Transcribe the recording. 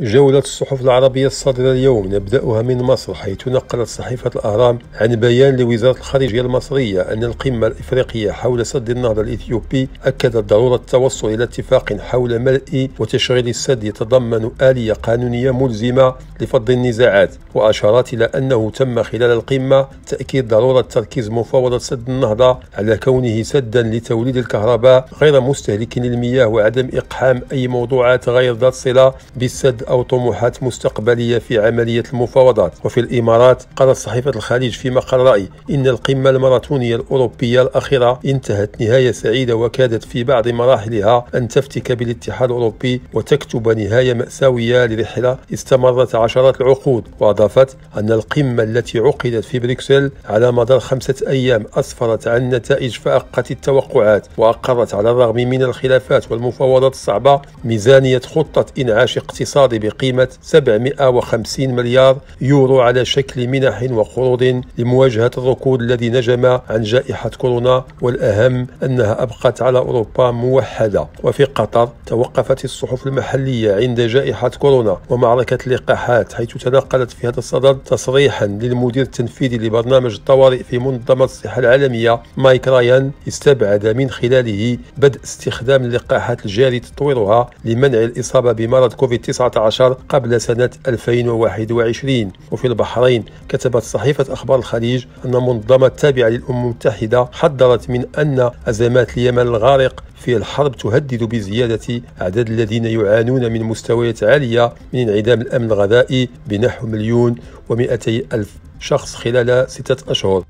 جولة الصحف العربية الصادرة اليوم نبدأها من مصر حيث نقلت صحيفة الأهرام عن بيان لوزارة الخارجية المصرية أن القمة الإفريقية حول سد النهضة الإثيوبي أكدت ضرورة التوصل إلى اتفاق حول ملء وتشغيل السد يتضمن آلية قانونية ملزمة لفض النزاعات وأشارت إلى أنه تم خلال القمة تأكيد ضرورة تركيز مفاوضة سد النهضة على كونه سدا لتوليد الكهرباء غير مستهلك للمياه وعدم إقحام أي موضوعات غير ذات صلة بالسد أو طموحات مستقبلية في عملية المفاوضات. وفي الإمارات قالت صحيفة الخليج في مقال رأي إن القمة الماراثونية الأوروبية الأخيرة انتهت. نهاية سعيدة وكادت في بعض مراحلها أن تفتك بالاتحاد الأوروبي وتكتب نهاية مأساوية لرحلة استمرت عشرات العقود. وأضافت أن القمة التي عقدت في بروكسل على مدار خمسة أيام أسفرت عن نتائج فأقت التوقعات وأقرت على الرغم من الخلافات والمفاوضات الصعبة ميزانية خطة إنعاش اقتصادي بقيمة 750 مليار يورو على شكل منح وقروض لمواجهة الركود الذي نجم عن جائحة كورونا والأهم أنها أبقت على أوروبا موحدة. وفي قطر توقفت الصحف المحلية عند جائحة كورونا ومعركة اللقاحات حيث تنقلت في هذا الصدد تصريحا للمدير التنفيذي لبرنامج الطوارئ في منظمة الصحة العالمية مايك رايان استبعد من خلاله بدء استخدام اللقاحات الجاري تطويرها لمنع الإصابة بمرض كوفيد-19 2019 قبل سنة 2021 وفي البحرين كتبت صحيفة أخبار الخليج أن منظمة تابعة للأمم المتحدة حذرت من أن أزمات اليمن الغارق في الحرب تهدد بزيادة عدد الذين يعانون من مستويات عالية من انعدام الأمن الغذائي بنحو مليون ومئتي ألف شخص خلال ستة أشهر.